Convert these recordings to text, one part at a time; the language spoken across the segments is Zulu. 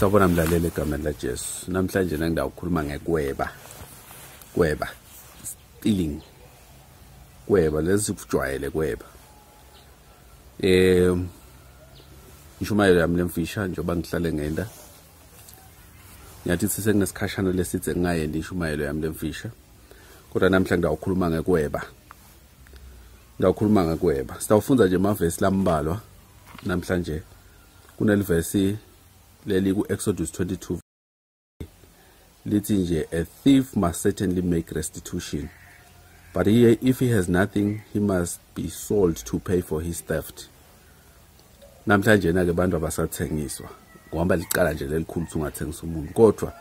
Sawubona mlaleli egameni laJesu. Namhlanje ngidawukhuluma ngekweba. Kweba. Stealing. Kweba lesikujwayele kweba. Eh Ishumayelo yami lemfisha njengoba ngihlale ngenda. Ngiyathi sisengesikhashana lesithi ngingayenda ishumayelo yami lemfisha. Kodwa namhlanje ngidawukhuluma ngekweba. Ngidawukhuluma ngekweba. Sitawufunda nje amavesi lambalwa namhlanje kunelivesi leli ku-exodus 22 lithi nje a thief must certainly make restitution but he, if he has nothing he must be sold to pay for his theft. Namhlanje na-ke abantu abasathengiswa ngoba licala nje lelikhulu ukuthi ungathengisa umuntu. Kodwa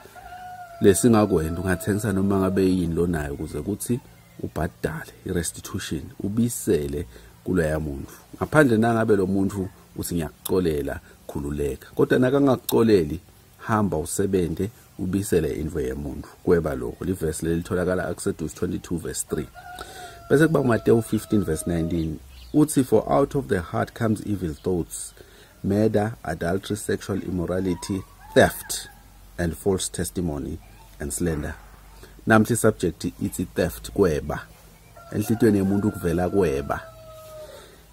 lesingakwenda ungathengisa noma ngabe yini lonayo ukuze kuthi ubhadale i-restitution ubisele kuloya muntu. Ngaphandle nangabe lo muntu uthi ngiyakucolela khululeka. Kodwa nakangakucoleli hamba usebente ubisele indvo yemuntu kweba lokho. Livesi leli litholakala Exodus 22 verse 3 bese kuba uMateyu 15 verse 19 uthi for out of the heart comes evil thoughts murder adultery sexual immorality theft and false testimony and slander. Namhla subject ithi theft kweba. Enhlitweni yemuntu kuvela kweba.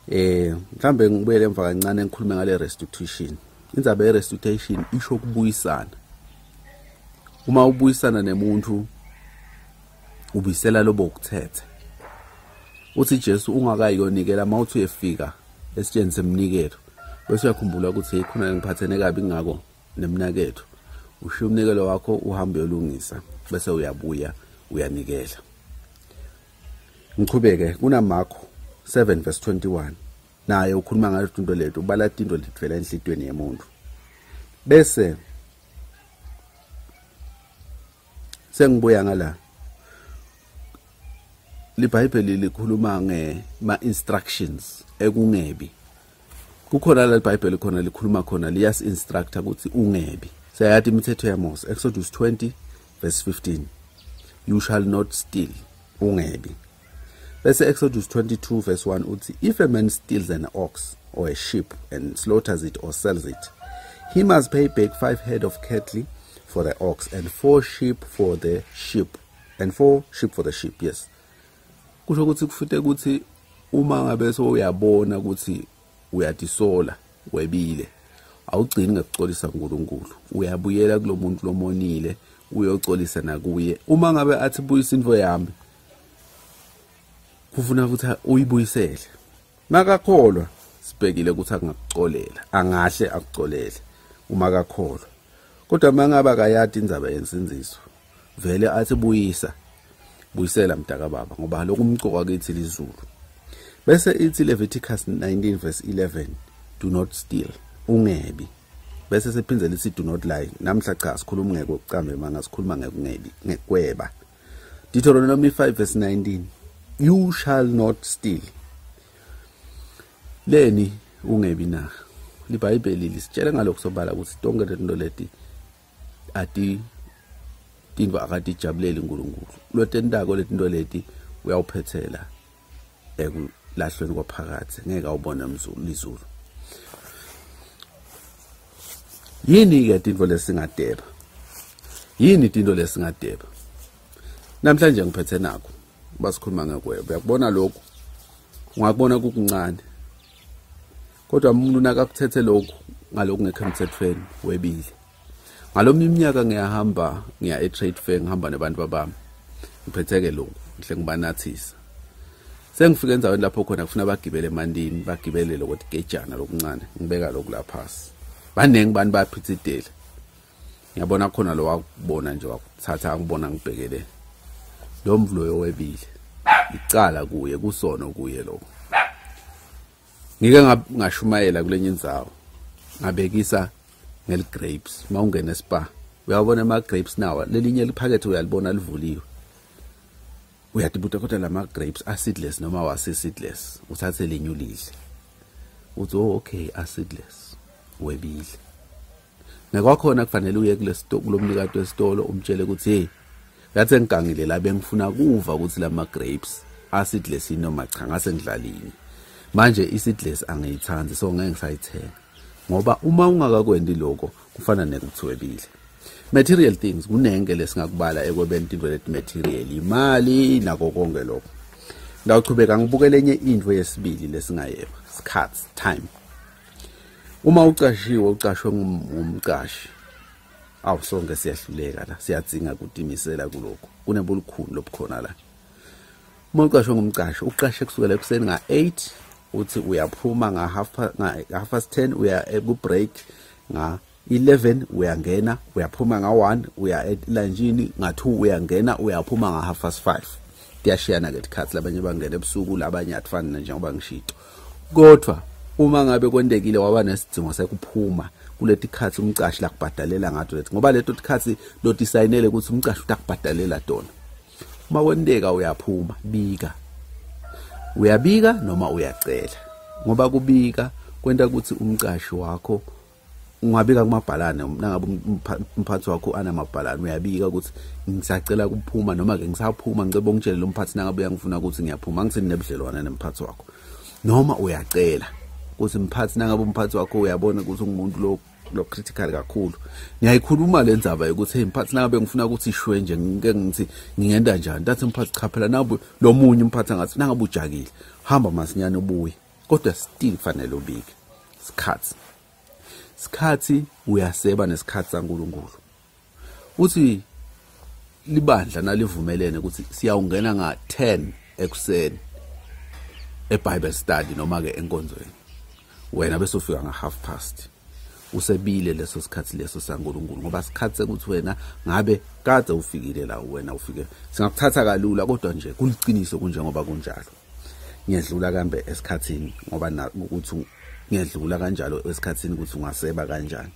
Eh mhlambe ngibuyele emva kancane ngikhulume ngale restitution. Indzaba ye restitution isho ukubuyisana. Uma ubuyisana nemuntu ubuyisela lobo ukuthethe uthi Jesu ungakayonikela mawuthi uyefika esitsheni semnikelo bese uyakhumbula ukuthi khona ngiphathene kabi ngako nemnaketho. Ushiya umnikelo wakho uhambe uyolungisa bese uyabuya uyanikela. Ngichubeke kunamakho 7 verse 21 naye ukhuluma ngalo into lethu ubala into litvela enhlitweni yemuntu. Bese sengibuya ngala libhayibheli likhuluma ngema instructions ekungebi. Kukhona la libhayibheli khona likhuluma khona liyas instructor ukuthi ungebi. Siyayathi imithetho yaMose Exodus 20 verse 15 you shall not steal ungebi. Bese Exodus 22 verse 1 uthi if a man steals an ox or a sheep and slaughters it or sells it he must pay back five head of cattle for the ox and four sheep for the sheep. And four sheep for the sheep yes. Kusho ukuthi kufute ukuthi uma ngabe so uyabona ukuthi uyadisola webile awugcini ngekucolisa uNkulunkulu uyabuyela kulomuntu lomonile uyocolisa nakuye. Uma ngabe athi buyisa indvo yami kufuna ukuthi uyibuyisele. Makakholwa sibhekile ukuthi akungakucolela angahle akucolele uma kakholwa. Kodwa mangaba kayadi indzaba yensinziso vele athi buyisa buyisela mdaka baba ngoba lokhu umcoka kithi lizulu. Bese ithi Leviticus 19 verse 11 do not steal ungebi. Bese sephindze lithi do not lie. Namhla cha sikhuluma ngeke ukucambe manga sikhuluma ngekungebi ngekweba. Deuteronomy 5 verse 19 you shall not steal. Leni ungebi na? Libhayibheli lisitshela ngalokho sobala ukuthi tonke lezinto leti ati tintfo akatijabuleli uNkulunkulu lotentako letinto leti uyawuphethela ekulahlweni kwaphakathi. Ngeke awubone mzulu lizulu. Yini ke tintfo lesingadeba yini tinto lesingadeba namhlanje ngiphethe nakho. Basikhuluma ngekwebo uyakubona lokhu? Ungakubona kukuncane. Kodwa umuntu nakakuthethe lokhu ngalokhu ngekho emthethweni webile. Ngalomi iminyaka ngiyahamba ngiya e-trade fair ngihamba nabantu babami. Ngiphetheke lokhu ngihle ngibanathisa sengifika enzaweni lapho khona kufuna bagibele emandini bagibele lokho gejana lokuncane ngibeka lokhu la phasi. Baningi bani bayaphithidela. Ngiyabona khona lo wakubona nje wakuthatha angibona ngibhekele. Lo mvulo yowebile icala kuye kusono kuye lokho ngike ngashumayela kulenye indzawo. Ngabekisa ngel grapes. Mawungena spa uyabona ama grapes nawa. Lelinye liphakethe uyalibona livuliwe. Uyadibuta kodwa lama grapes acidless noma wase seedless uthathe linye ulidle. Uthi oh okay acidless webile. Nekwakhona kufanele uye kulomnikati wesitolo umtshele ukuthi hey ngathi engigangile la bengifuna kuva ukuthi lama grapes acidless noma cha ngase ngidlalini manje iseedless angiyithandi so ngeke ngisayithenga. Ngoba uma ungakakwendi lokho kufana nekuthwebile material things kunenke lesingakubala ekwebeni into leti material imali nako konke lokho. Ngawuchubeka ngibukele enye into yesibili lesingayeba skats time. Uma ucashiwe ucashwe ngumqashi awusonke siyahluleka la. Siyadzinga kutimisela kuloko kunebulukhuni lobukhona la. Uma ucashwe ngumqashi uqashe kusukela ekuseni nga-8 uthi uyaphuma nga-half nga past 10 uya ku-break nga-11 uyangena uyaphuma nga-1 uya elanjini nga-2 uyangena uyaphuma nga-half past 5 kuyashiyana-ke tikhathi labanye bangena ebusuku labanye atifani njengoba ngishito. Kodwa uma ngabe kwendekile waba nesidingo sekuphuma kuleti khathi umcashi la kubhadalela ngato lethi ngoba leto tikhathi lo disayinele ukuthi umcashi utakubhadalela tona. Uma kwenteka uyaphuma bika. Uyabika noma uyacela. Ngoba kubika kwenta ukuthi umcashi wakho ungabika kumabhalane nangabe umphathi wakho anamabhalane uyabika ukuthi ngisacela kuphuma noma ke ngisaphuma ngicela ungitshele lo mphathi nangabe uyangifuna ukuthi ngiyaphuma ngithini nebudlelwane nemphathi wakho. Noma uyacela. Ukuthi mphathi nangabe umphathi wakho uyabona ukuthi ungumuntu lo lo critical kakhulu. Ngiyayikhuluma le ndzaba ukuthi hey mphathi nangabe ngifuna ukuthi ishwe nje ngike ngithi ngingenda njani? Ndathi mphathi cha phela nabu lo munye umphathi ngathi nangabe ujakile hamba masinyane ubuye. Kodwa still fanele ubike. Sikhathi. Sikhathi uyaseba nesikhathi saNkuluNkulu. Uthi libandla nalivumelene ukuthi siyawungena nga10 ekuseni eBible study noma ke enkonzweni. Wena bese ufika nga half past usebile leso sikhathi leso saNkuluNkulu ngoba sikhathi sekuthi wena ngabe kade ufikile la wena ufike singakuthatha kalula kodwa nje kuliciniso kunjengoba kunjalo. Ngiyedlula kambe esikhathini ngoba ukuthi ngiyedlula kanjalo esikhathini ukuthi ungaseba kanjani.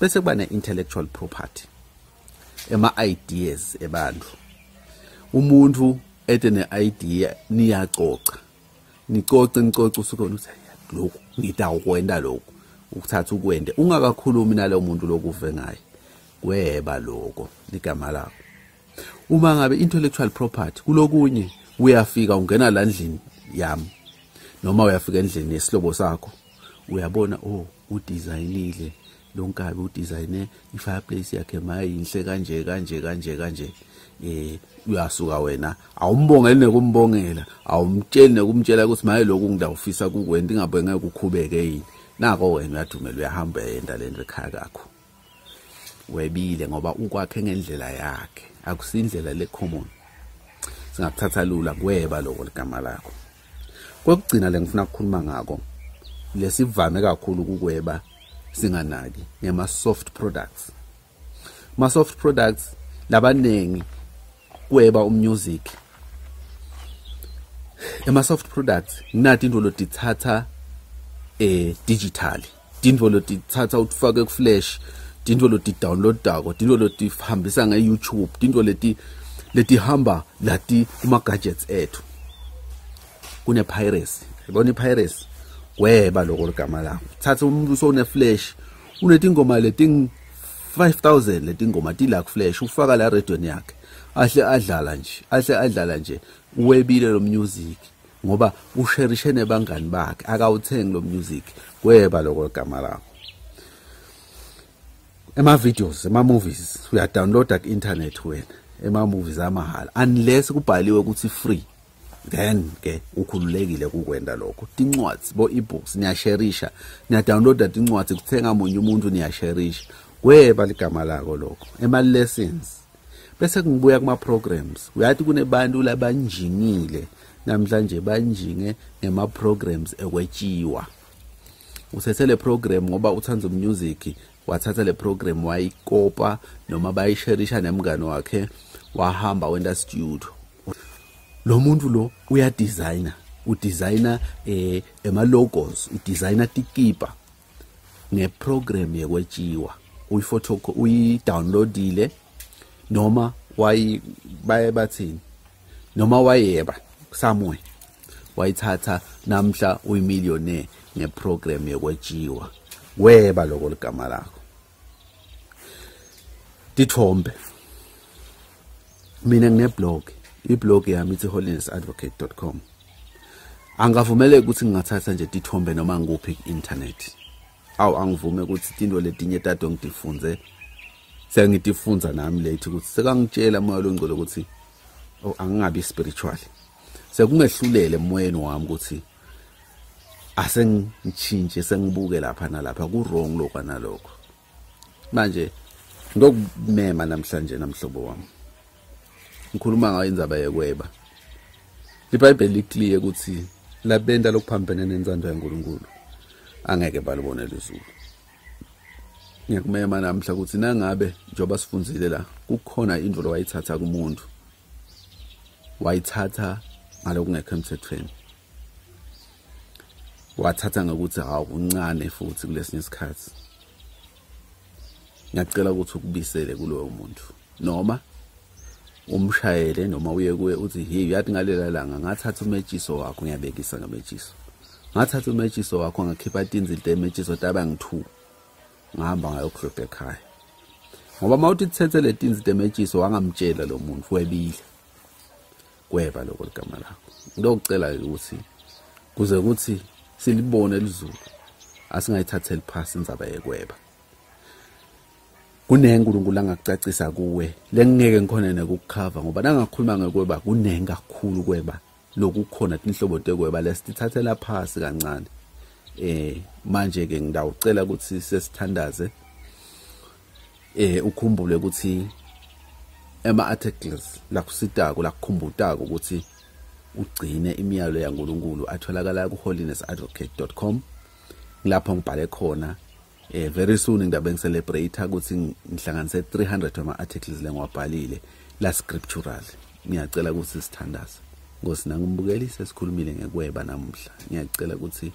Bese kuba ne-intellectual property ema-ideas ebantu. Umuntu ede ne-idea niyacoca nicoce nicoce usukhona ukuthi lokhu ngida ukwenda lokhu ukuthatha ukwende ungakakhulumi nalowo muntu lokuve ngaye. Kweba lokho ligama lakho. Uma ngabe intellectual property kulokunye uyafika ungena la ndlini yami noma uyafika endlini yesihlobo sakho uyabona oh udesignile lonkabi udesigne ifireplace yakhe mayinhle kanje kanje kanje kanje. Eh uyasuka wena awumbongeli nekumbongela awumtsheli nekumtshela ukuthi maye lokhu ngidawufisa kukwenta ingabe ngeke ukhubeke yini. Nako wena uyadumela uyahamba yenda lento ekhaya kakho webile ngoba ukwakhe ngendlela yakhe akusindlela le common. Singakuthatha lula kweba lokho ligama lakho. Kwekugcina le ngifuna ukukhuluma ngako lesivame kakhulu kukweba singanaki ngema soft products. Ma soft products labanengi kuweba umusic ema-soft products nati into lotithatha eh digitally. Tintfo lotithatha utfake kuflash tintfo lotidownloadako tintfo lotihambisa nge-youtube tintfo leti letihamba lati kuma-gadgets ethu. Kune-piracy yibona i-piracy? Weba loko ligama lakho thatha umuntu usowune-flash unetingoma leting-5 000 letingoma tilakuflash ufaka la rediyoni yakhe. Ahle adlala nje ahle adlala nje. Uwebile lo music ngoba usherishe nebangani bakhe akawuthengi lo music. Kweba lokho ligama lakho. Ema videos ema movies uya downloada ku internet wena ema movies amahala unless kubhaliwe ukuthi free. Then ke ukhululekile kukwenda lokho. Tincwadi bo ebooks niyasherisha niya downloada tincwadi kuthenga munye umuntu niyasherisha. Kweba ligama lakho lokho ema lessons bese ngibuya kuma programs. Uyathi kunebantu labanjingile namhlanje banjinge ngema programs ekwetshiwa uthethe le program ngoba uthanza music wathatha le program wayikopa noma bayisherisha nemngane wakhe wahamba wenda studio. Lo muntu lo uya designer udesigner eh ema logos udesigner tikipa ngeprogram yekwetshiwa uyifoto uyidownloadile noma wayi baye bathini? Noma wayeba somewhere wayithatha namhla uyimillionaire ngeprogram yekwetshiwa weba lokho ligama lakho. Tithombe mina ngine-blog iblog yami ithi holiness-advocate.com angavumeleki ukuthi ngingathatha nje tithombe noma ngikuphi ku-internet. Awu angivume ukuthi into letinye tato ngidifunze sengitifunza nami lethi ukuthi sekangitshela moya longcolo ukuthi oh angingabi spiritual. Sekungehlulele emoyeni wami ukuthi asengichinje sengibuke lapha nalapha ku wrong lokho nalokho. Manje ngokumema namhlanje namhlobo wami. Ngikhuluma ngayo indzaba yekweba. iBhayibheli liclear ukuthi labenda lokuphambene nenzando yaNkuluNkulu angeke balibonele izulu. Ngiyakumema namhla ukuthi nangabe njoba sifunzile la kukhona indlu lowayithatha kumuntu. Wayithatha ngalokungekho emthethweni. Wathatha ngokuthi hawu uncane futhi kulesinye isikhathi. Ngiyacela ukuthi ukubisele kulowo muntu. Noma umshayele noma uye kuye uthi hey yathi ngalela langa ngathatha umejiso wakho ngiyabekisa ngamejiso ngathatha umejiso wakho ngakhipha tinzinto emejiso taba ngithu ngihamba ngayokudroba ekhaya. Ngoba mawuthi thethe le tinzinto emejiso wangamtshela lo muntu webile. Kweba lokho ligama lakho. Ngikucela ukuthi kuze ukuthi silibone lizulu asingayithatheli phasi indzaba yekweba. Kunenkulunkulu angakucacisa kuwe lengeke ngikhona nekukukhava ngoba nangakhuluma ngekweba kunengi kakhulu kweba lokukhona tinhlobo tekweba lesitithathela phasi kancane. Eh manje ke ngidawucela ukuthi sesithandaze. Eh ukhumbule ukuthi ema articles la kusitako la kukhumbutako ukuthi ugcine imiyalo yaNkuluNkulu atholakala ku holinessadvocate.com lapho ngibhale khona eh very soon ngidabe ngicelebrate ukuthi ngihlanganise 300 wama articles lengwabhalile la scriptural. Ngiyacela ukuthi sithandaze. Ngosina ngimbukeli sesikhulumile ngekweba namuhla. Ngiyacela ukuthi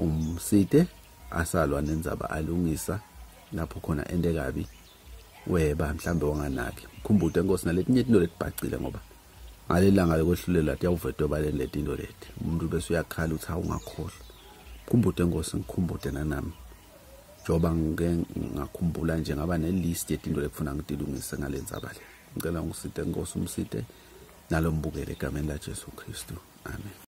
umsite asalwa nendzaba alungisa lapho khona ende kabi. Weba mhlambe wanganaki. Mkhumbude nkosi naletinye izinto letibhacile ngoba ngalelanga lokwehlulela tiyawuvetwa baleni letinto leti. Umuntu bese uyakhala uthi awungakhohlwa mkhumbude nkosi ngikhumbude nanami. Njoba ngike ngakhumbula nje ngaba nelist yetinto lekufuna ngitilungise ngalendzaba le ngicela ngisite nkosi umsite nalombukele egameni la Jesu Kristu. Amen.